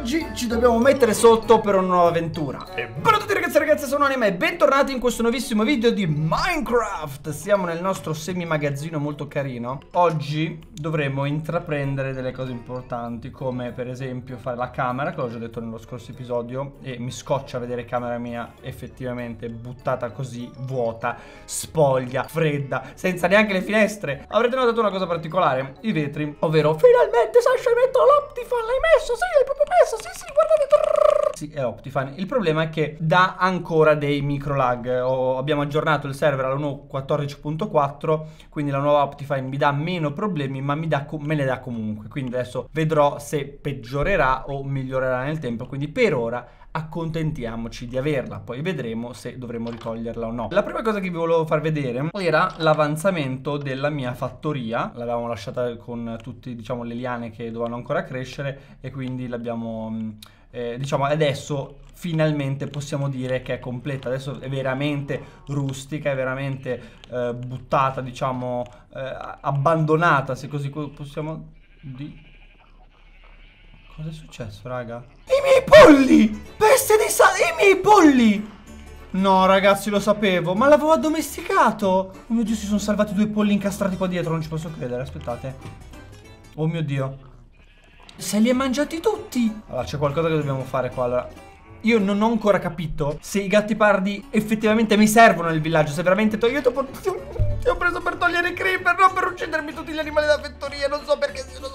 oggi ci dobbiamo mettere sotto per una nuova avventura. E tutti ragazzi sono Anima e bentornati in questo nuovissimo video di Minecraft Siamo nel nostro semi-magazzino molto carino Oggi dovremo intraprendere delle cose importanti Come per esempio fare la camera, che l'ho già detto nello scorso episodio E mi scoccia vedere camera mia effettivamente buttata così, vuota, spoglia, fredda Senza neanche le finestre Avrete notato una cosa particolare, i vetri Ovvero, finalmente Sasha hai messo l'Optifan, l'hai messo sì, l'hai proprio messo, sì, sì, guardate. Sì, è Optifine. Il problema è che dà ancora dei micro lag. Oh, abbiamo aggiornato il server alla 1.14.4, quindi la nuova Optifine mi dà meno problemi, ma dà, me ne dà comunque. Quindi adesso vedrò se peggiorerà o migliorerà nel tempo. Quindi per ora accontentiamoci di averla, poi vedremo se dovremo ritoglierla o no. La prima cosa che vi volevo far vedere era l'avanzamento della mia fattoria, l'avevamo lasciata con tutte diciamo le liane che dovevano ancora crescere e quindi l'abbiamo eh, diciamo adesso finalmente possiamo dire che è completa adesso è veramente rustica è veramente eh, buttata diciamo eh, abbandonata se così possiamo dire Cosa è successo, raga? I miei polli! Peste di sale! I miei polli! No, ragazzi, lo sapevo, ma l'avevo addomesticato! Oh mio Dio, si sono salvati due polli incastrati qua dietro, non ci posso credere, aspettate. Oh mio Dio. Se li hai mangiati tutti! Allora, c'è qualcosa che dobbiamo fare qua, allora. Io non ho ancora capito se i gatti pardi effettivamente mi servono nel villaggio, se veramente... Io ti ho preso per togliere i creeper, non per uccidermi tutti gli animali da fattoria. Non so perché sono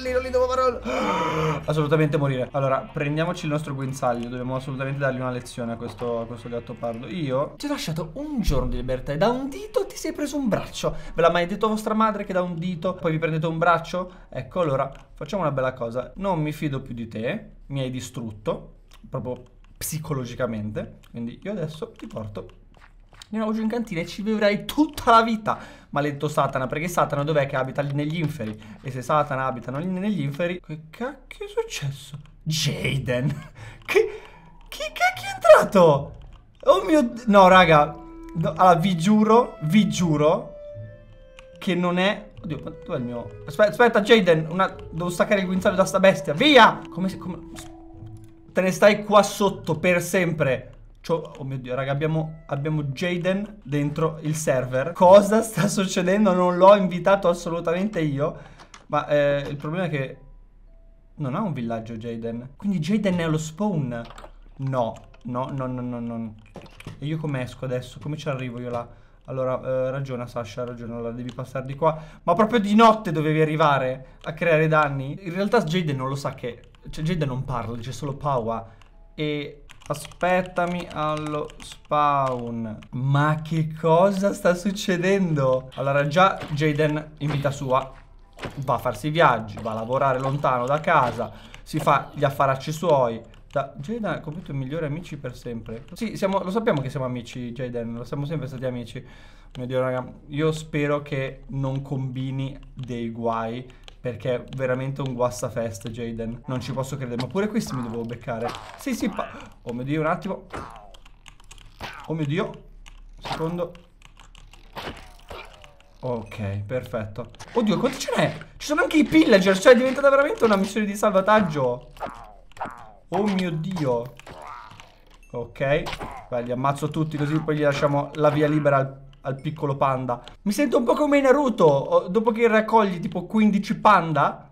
polli, non li devo fare. Assolutamente morire. Allora, prendiamoci il nostro guinzaglio. Dobbiamo assolutamente dargli una lezione a questo, a questo gatto pardo. Io ti ho lasciato un giorno di libertà e da un dito ti sei preso un braccio. Ve l'ha mai detto vostra madre che da un dito poi vi prendete un braccio? Ecco, allora facciamo una bella cosa. Non mi fido più di te. Mi hai distrutto. Proprio psicologicamente. Quindi io adesso ti porto Andiamo giù in cantina e ci vivrai tutta la vita. Maledetto Satana, perché Satana dov'è che abita? Negli inferi. E se Satana abita negli inferi... Che cacchio è successo? Jaden. Che... Chi cacchio è entrato? Oh mio... No, raga. No, allora, vi giuro, vi giuro che non è... Oddio, dov'è il mio... Aspetta, aspetta, Jaden, una... devo staccare il guinzaglio da sta bestia. Via! Come... come... Te ne stai qua sotto per sempre. Cioè, oh mio dio, raga, abbiamo, abbiamo Jaden dentro il server. Cosa sta succedendo? Non l'ho invitato assolutamente io. Ma eh, il problema è che non ha un villaggio Jaden. Quindi Jaden è allo spawn. No, no, no, no, no, no. E io come esco adesso? Come ci arrivo io là? Allora, eh, ragiona Sasha, ragiona, allora devi passare di qua. Ma proprio di notte dovevi arrivare a creare danni. In realtà Jaden non lo sa che... Cioè, Jaden non parla, c'è solo Paua. E Aspettami allo spawn. Ma che cosa sta succedendo? Allora già Jaden in vita sua Va a farsi i viaggi Va a lavorare lontano da casa Si fa gli affaracci suoi. Da Jaden ha compiuto i migliori amici per sempre. Sì, siamo, lo sappiamo che siamo amici Jaden Lo siamo sempre stati amici. Mio Dio raga Io spero che non combini dei guai perché è veramente un guastafest, Jaden. Non ci posso credere. Ma pure questi mi devo beccare. Sì, sì. Oh mio Dio, un attimo. Oh mio Dio. Secondo. Ok, perfetto. Oddio, quanti ce n'è? Ci sono anche i pillager. Cioè, è diventata veramente una missione di salvataggio. Oh mio Dio. Ok. Beh, li ammazzo tutti così poi gli lasciamo la via libera al al piccolo panda. Mi sento un po' come Naruto. Dopo che raccogli tipo 15 panda,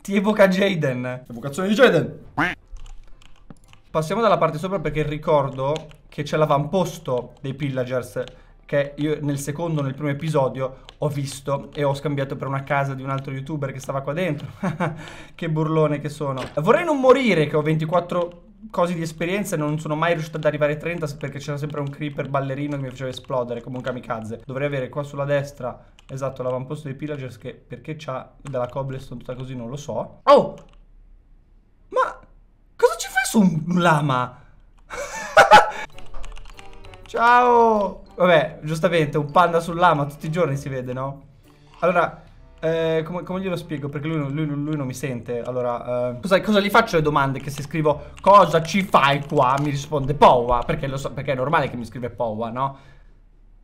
ti evoca Jaden. Evocazione di Jaden. Passiamo dalla parte sopra perché ricordo che c'è l'avamposto dei pillagers che io nel secondo, nel primo episodio ho visto e ho scambiato per una casa di un altro youtuber che stava qua dentro. che burlone che sono. Vorrei non morire che ho 24 cose di esperienza non sono mai riuscito ad arrivare ai 30 perché c'era sempre un creeper ballerino che mi faceva esplodere come un kamikaze. Dovrei avere qua sulla destra, esatto, l'avamposto dei pillagers che perché c'ha della cobblestone tutta così non lo so. Oh! Ma cosa ci fai su un lama? Ciao! Vabbè, giustamente, un panda sul lama tutti i giorni si vede, no? Allora, eh, come, come, glielo spiego? Perché lui, lui, lui non mi sente. Allora, eh, cosa, cosa, gli faccio le domande? Che se scrivo cosa ci fai qua? Mi risponde Powa. Perché, so, perché è normale che mi scrive Powa, no?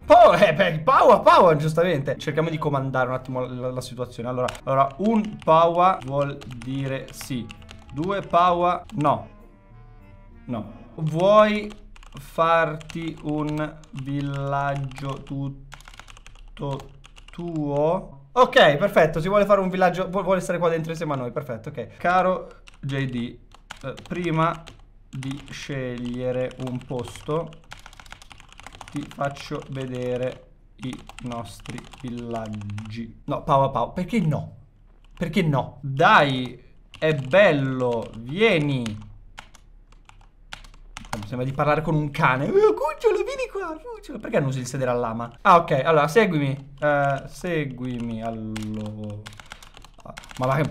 Powa, eh, beh, Powa, Powa, giustamente. Cerchiamo di comandare un attimo la, la situazione. Allora, allora, un Powa vuol dire sì. Due Paua. No. No. Vuoi farti un villaggio tutto tuo? Ok, perfetto, si vuole fare un villaggio, vuole stare qua dentro insieme a noi, perfetto, ok. Caro JD, eh, prima di scegliere un posto ti faccio vedere i nostri villaggi. No, Pau Pau, perché no? Perché no? Dai, è bello, vieni. Sembra di parlare con un cane. Oh, cucciolo, vieni qua, cucciolo. Perché non usi il sedere al lama? Ah, ok, allora, seguimi. Uh, seguimi, allora... Ma va,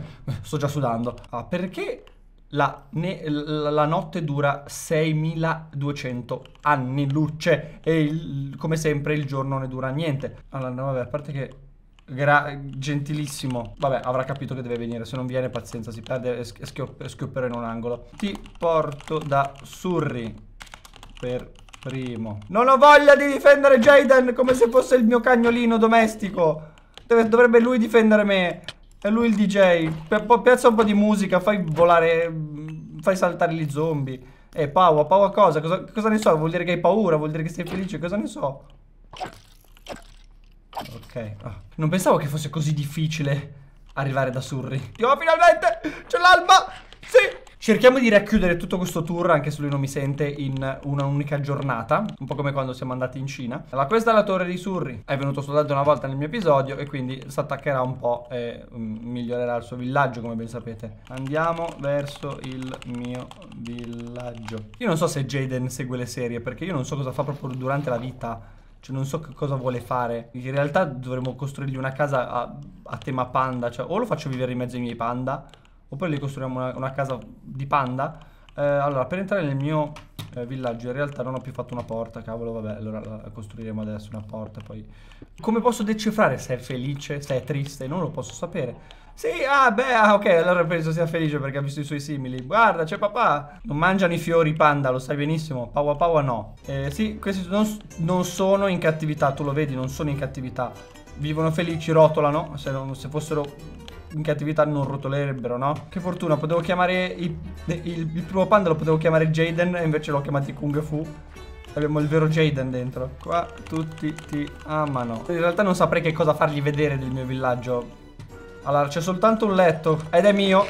sto già sudando. Ah, perché la, ne, la, notte dura 6200 anni luce e il, come sempre il giorno ne dura niente. Allora, no, vabbè, a parte che Gra gentilissimo. Vabbè, avrà capito che deve venire. Se non viene, pazienza, si perde e schiopperò in un angolo. Ti porto da Surri per primo. Non ho voglia di difendere Jaden come se fosse il mio cagnolino domestico. Deve, dovrebbe lui difendere me. È lui il DJ. piazza un po' di musica, fai volare. Fai saltare gli zombie. Eh, Paua, Paua cosa? cosa? Cosa ne so? Vuol dire che hai paura? Vuol dire che sei felice? Cosa ne so? Ok. Oh. Non pensavo che fosse così difficile arrivare da Surri. Oh, finalmente! C'è l'alba! Cerchiamo di racchiudere tutto questo tour, anche se lui non mi sente, in una unica giornata. Un po' come quando siamo andati in Cina. Allora, questa è la torre di Surri. È venuto soltanto una volta nel mio episodio e quindi si attaccherà un po' e um, migliorerà il suo villaggio, come ben sapete. Andiamo verso il mio villaggio. Io non so se Jaden segue le serie, perché io non so cosa fa proprio durante la vita. Cioè non so che cosa vuole fare. In realtà dovremmo costruirgli una casa a, a tema panda. Cioè o lo faccio vivere in mezzo ai miei panda Oppure li costruiamo una, una casa di panda. Eh, allora, per entrare nel mio eh, villaggio in realtà non ho più fatto una porta, cavolo, vabbè, allora la costruiremo adesso una porta, poi... Come posso decifrare se è felice, se è triste? Non lo posso sapere. Sì, ah, beh, ah, ok, allora penso sia felice perché ha visto i suoi simili. Guarda, c'è papà. Non mangiano i fiori panda, lo sai benissimo. Paua Paua no. Eh, sì, questi non, non, sono in cattività, tu lo vedi, non sono in cattività. Vivono felici, rotolano. Se, non, se fossero in cattività non rotolerebbero, no? Che fortuna, potevo chiamare il, il, il primo panda lo potevo chiamare Jaden e invece l'ho chiamato Kung Fu. Abbiamo il vero Jaden dentro. Qua tutti ti amano. In realtà non saprei che cosa fargli vedere del mio villaggio. Allora, c'è soltanto un letto ed è mio.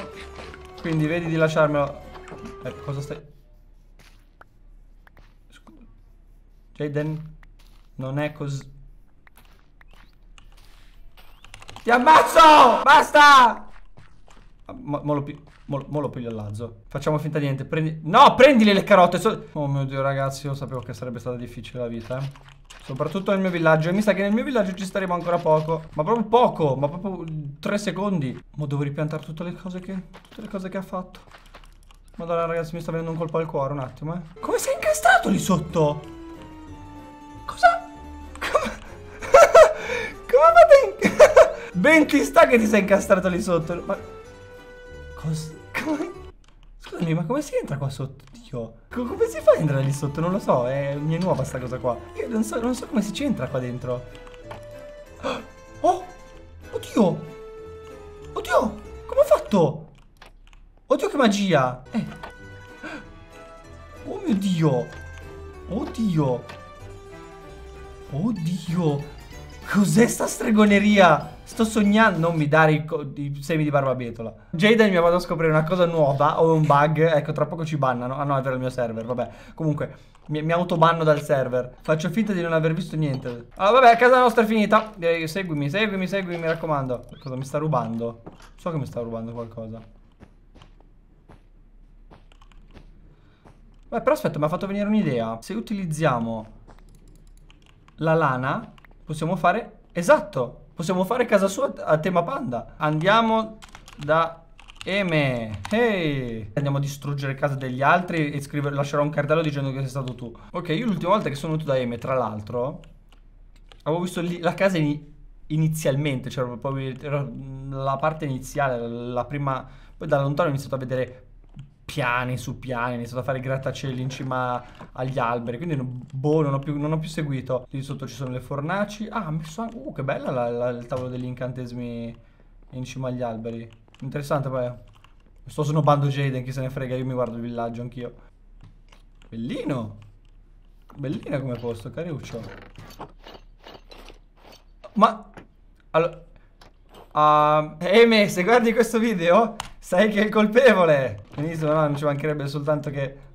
Quindi vedi di lasciarmelo. Eh, cosa stai... Jaden, non è così... Ti ammazzo! Basta! Mo, mo, lo, mo, lo piglio al lazzo. Facciamo finta di niente. Prendi... No, prendili le carote. So... Oh mio Dio, ragazzi, io sapevo che sarebbe stata difficile la vita, eh. Soprattutto nel mio villaggio. E mi sa che nel mio villaggio ci staremo ancora poco. Ma proprio poco. Ma proprio tre secondi. Mo devo ripiantare tutte le cose che. Tutte le cose che ha fatto. Madonna, ragazzi, mi sta venendo un colpo al cuore un attimo, eh. Come sei incastrato lì sotto? Cosa? Ben ti sta che ti sei incastrato lì sotto. Ma... Cosa? Come? Scusami, ma come si entra qua sotto? Dio. come si fa ad entrare lì sotto? Non lo so, è, mi è nuova sta cosa qua. Io non so, non so come si ci entra qua dentro. Oh! Oddio! Oddio! Come ho fatto? Oddio che magia! Eh. Oh mio Dio! Oddio! Oddio! Cos'è sta stregoneria? Sto sognando, non mi dare i, semi di barbabietola. Jaden mi ha fatto scoprire una cosa nuova o un bug. Ecco, tra poco ci bannano. Ah no, è vero il mio server, vabbè. Comunque, mi, mi autobanno dal server. Faccio finta di non aver visto niente. Allora, vabbè, casa nostra è finita. Direi, seguimi, seguimi, seguimi, mi raccomando. Cosa mi sta rubando? So che mi sta rubando qualcosa. Beh, però aspetta, mi ha fatto venire un'idea. Se utilizziamo la lana Possiamo fare... Esatto! Possiamo fare casa sua a tema panda. Andiamo da Eme. Hey! Andiamo a distruggere casa degli altri e scrivere, lascerò un cartello dicendo che sei stato tu. Ok, io l'ultima volta che sono venuto da Eme, tra l'altro, avevo visto lì la casa in, inizialmente, cioè proprio la parte iniziale, la prima... Poi da lontano ho iniziato a vedere piani su piani, ho iniziato a fare grattacieli in cima agli alberi, quindi boh, non ho più, non ho più seguito. Lì sotto ci sono le fornaci. Ah, ha messo anche... Uh, che bella la, la, il tavolo degli incantesimi in cima agli alberi. Interessante poi. Sto snobando Jaden, chi se ne frega, io mi guardo il villaggio anch'io. Bellino. Bellino come posto, cariuccio. Ma... Allora... Uh, Eme, se guardi questo video, sai che è il colpevole. Benissimo, no, non ci mancherebbe soltanto che...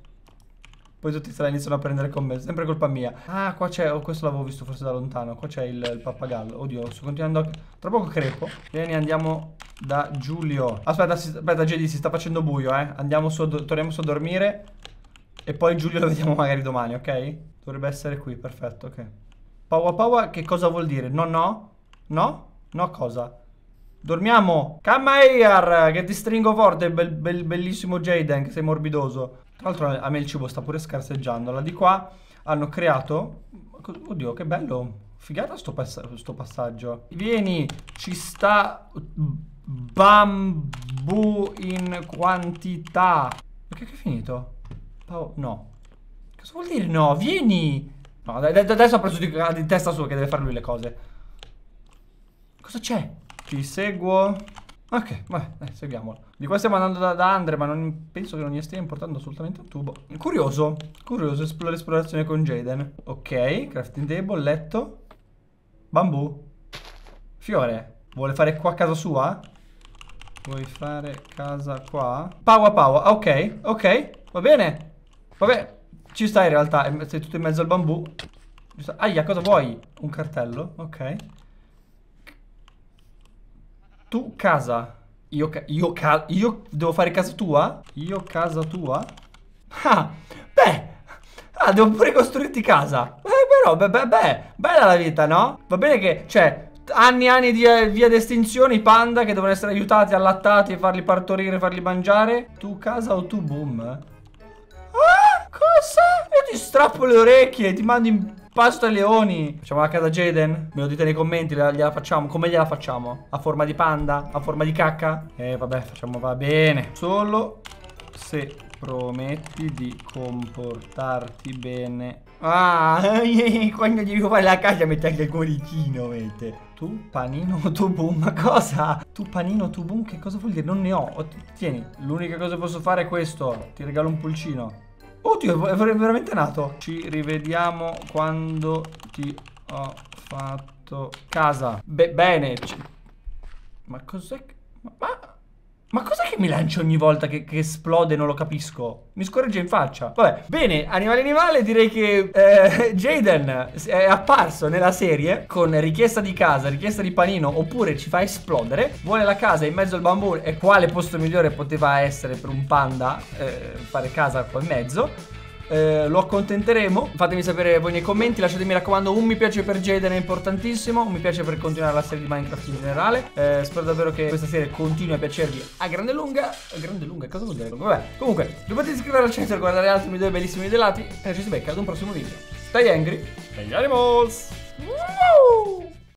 Poi tutti se la iniziano a prendere con me, sempre colpa mia. Ah, qua c'è, oh, questo l'avevo visto forse da lontano. Qua c'è il, il, pappagallo. Oddio, sto continuando a... Tra poco crepo. Vieni, andiamo da Giulio. Aspetta, si, aspetta, JD, si sta facendo buio, eh. Andiamo su, torniamo su a dormire. E poi Giulio lo vediamo magari domani, ok? Dovrebbe essere qui, perfetto, ok. Paua paua, che cosa vuol dire? No, no? No? No cosa? Dormiamo! Come here, che ti stringo forte, bel, bel, bellissimo Jaden, che sei morbidoso. Tra l'altro a me il cibo sta pure scarseggiando. Alla di qua hanno creato... Oddio, che bello. Figata sto, pass sto passaggio. Vieni, ci sta bambù in quantità. Perché che è finito? Oh, no. Cosa vuol dire no? Vieni! No, adesso ha preso di, di testa sua che deve fare lui le cose. Cosa c'è? Ti seguo. Ok, vabbè, seguiamolo. Di qua stiamo andando da, da Andre, ma non, penso che non gli stia importando assolutamente un tubo. Curioso, curioso, esplore esplorazione con Jaden. Ok, crafting table, letto. Bambù. Fiore. Vuole fare qua casa sua? Vuoi fare casa qua? Paua paua, ok, ok, va bene. Vabbè, ci sta in realtà, sei tutto in mezzo al bambù. Aia, cosa vuoi? Un cartello, ok. Tu casa. Io, ca io, ca io devo fare casa tua? Io casa tua? Ah, beh. Ah, devo pure costruirti casa. Eh, però, beh, beh, beh. Bella la vita, no? Va bene che, cioè, anni e anni di eh, via d'estinzione, i panda che devono essere aiutati, allattati farli partorire, farli mangiare. Tu casa o tu boom? Ah, cosa? Io ti strappo le orecchie, ti mando in Pasto ai leoni. Facciamo la casa Jaden? Me lo dite nei commenti, gliela facciamo. Come gliela facciamo? A forma di panda? A forma di cacca? Eh, vabbè, facciamo, va bene. Solo se prometti di comportarti bene. Ah, quando devi fare la casa metti anche il cuoricino, mette. Tu panino tu boom, ma cosa? Tu panino tu boom, che cosa vuol dire? Non ne ho. Tieni, l'unica cosa che posso fare è questo. Ti regalo un pulcino. Oddio, è veramente nato. Ci rivediamo quando ti ho fatto casa. Be bene. Ma cos'è? Ma... Ma cos'è che mi lancia ogni volta che, che, esplode? Non lo capisco. Mi scorregge in faccia. Vabbè, bene, animale animale, direi che eh, Jaden è apparso nella serie con richiesta di casa, richiesta di panino, oppure ci fa esplodere. Vuole la casa in mezzo al bambù e quale posto migliore poteva essere per un panda eh, fare casa qua in mezzo eh, lo accontenteremo. Fatemi sapere voi nei commenti. Lasciatemi, mi raccomando, un mi piace per Jaden è importantissimo. Un mi piace per continuare la serie di Minecraft in generale. Eh, spero davvero che questa serie continui a piacervi a grande lunga. A grande lunga, cosa vuol dire? Vabbè, comunque, non potete iscrivervi al channel per guardare altri video bellissimi dei lati. E ci si becca ad un prossimo video. Stay angry, stay animals! Woo!